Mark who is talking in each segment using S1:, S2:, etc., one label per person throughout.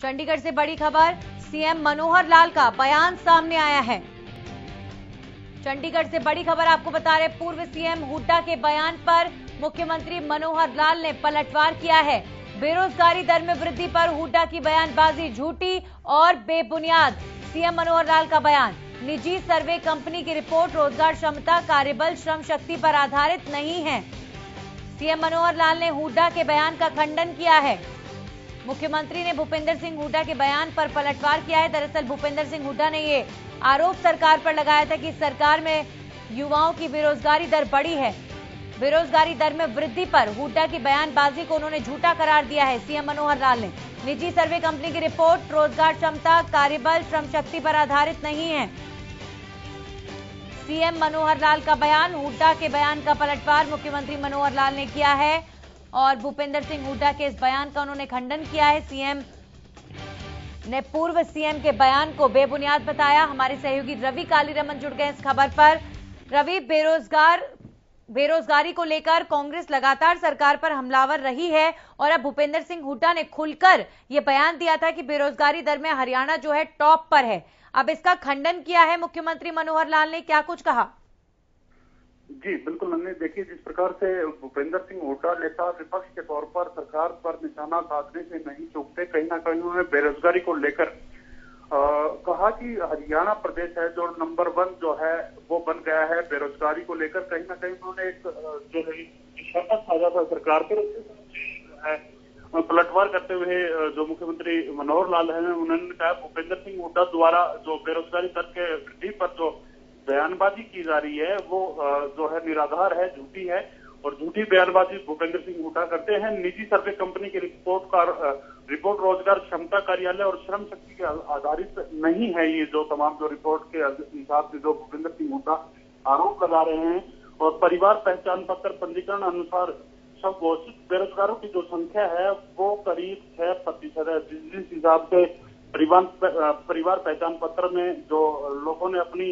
S1: चंडीगढ़ से बड़ी खबर, सीएम मनोहर लाल का बयान सामने आया है। चंडीगढ़ से बड़ी खबर आपको बता रहे, पूर्व सीएम हुड्डा के बयान पर मुख्यमंत्री मनोहर लाल ने पलटवार किया है। बेरोजगारी दर में वृद्धि पर हुड्डा की बयानबाजी झूठी और बेबुनियाद, सीएम मनोहर लाल का बयान। निजी सर्वे कंपनी की रिपोर्ट रोज़गार क्षमता, कार्यबल, श्रम शक्ति पर आधारित नहीं है। सीएम मनोहर लाल ने हुड्डा के बयान का खंडन किया है। मुख्यमंत्री ने भूपेंद्र सिंह हुड्डा के बयान पर पलटवार किया है। दरअसल भूपेंद्र सिंह हुड्डा ने ये आरोप सरकार पर लगाया था कि सरकार में युवाओं की बेरोजगारी दर बढ़ी है। बेरोजगारी दर में वृद्धि पर हुड्डा की बयानबाजी को उन्होंने झूठा करार दिया है, सीएम मनोहर लाल ने। निजी सर्वे कंपनी की रिपोर्ट, रोज़गार क्षमता, कार्यबल, श्रम शक्ति पर आधारित नहीं है। सीएम मनोहर लाल का बयान, हुड्डा के बयान का पलटवार मुख्यमंत्री मनोहर लाल ने किया है। और भूपेंद्र सिंह हुड्डा के इस बयान का उन्होंने खंडन किया है। सीएम ने पूर्व सीएम के बयान को बेबुनियाद बताया। हमारे सहयोगी रवि कालीरमन जुड़ गए इस खबर पर। रवि, बेरोजगार, बेरोजगारी को लेकर कांग्रेस लगातार सरकार पर हमलावर रही है और अब भूपेंद्र सिंह हुड्डा ने खुलकर यह बयान दिया था कि बेरोजगारी दर में हरियाणा जो है टॉप पर है। अब इसका खंडन किया है मुख्यमंत्री मनोहर लाल ने। क्या कुछ कहा?
S2: जी, बिल्कुल हमने देखिए जिस प्रकार से भूपेंद्र सिंह हुड्डा नेता विपक्ष के तौर पर सरकार पर निशाना साधने से नहीं चूकते, कहीं ना कहीं उन्होंने बेरोजगारी को लेकर कहा कि हरियाणा प्रदेश है जो नंबर वन जो है, वो बन गया है बेरोजगारी को लेकर। कहीं ना कहीं उन्होंने एक जो है निशाना साधा था सरकार पर पलटवार करते हुए जो मुख्यमंत्री मनोहर लाल है, उन्होंने कहा भूपेंद्र सिंह हुड्डा द्वारा जो बेरोजगारी दर के वृद्धि पर जो बयानबाजी की जा रही है, वो जो है निराधार है, झूठी है, और झूठी बयानबाजी भूपेंद्र सिंह हुड्डा करते हैं। निजी सर्वे कंपनी की रिपोर्ट का रिपोर्ट रोज़गार क्षमता कार्यालय और श्रम शक्ति के आधारित नहीं है ये जो तमाम जो रिपोर्ट के हिसाब से जो भूपेंद्र सिंह हुड्डा आरोप लगा रहे हैं। और परिवार पहचान पत्र पंजीकरण अनुसार सब घोषित। बेरोजगारों की जो संख्या है, वो करीब छह प्रतिशत है। जिस हिसाब से परिवार परिवार पहचान पत्र में जो लोगों ने अपनी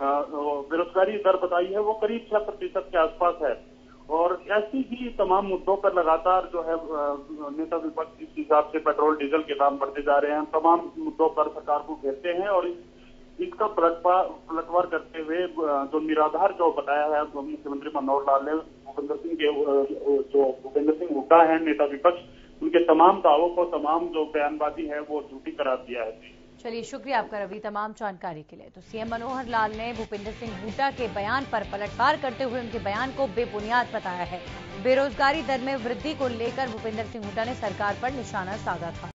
S2: बेरोजगारी दर बताई है, वो करीब छह प्रतिशत के आसपास है। और ऐसी ही तमाम मुद्दों पर लगातार जो है नेता विपक्ष जिस हिसाब से पेट्रोल, डीजल के दाम बढ़ते जा रहे हैं, तमाम मुद्दों पर सरकार को घेरते हैं और इसका पलटवार पलटवार करते हुए जो निराधार जो बताया है मुख्यमंत्री मनोहर लाल ने, भूपेंद्र सिंह के जो भूपेंद्र सिंह हुड्डा है नेता विपक्ष, उनके तमाम दावों को तमाम जो बयानबाजी है, वो झूठी करार दिया है।
S1: चलिए, शुक्रिया आपका रवि तमाम जानकारी के लिए। तो सीएम मनोहर लाल ने भूपेंद्र सिंह हुड्डा के बयान पर पलटवार करते हुए उनके बयान को बेबुनियाद बताया है। बेरोजगारी दर में वृद्धि को लेकर भूपेंद्र सिंह हुड्डा ने सरकार पर निशाना साधा था।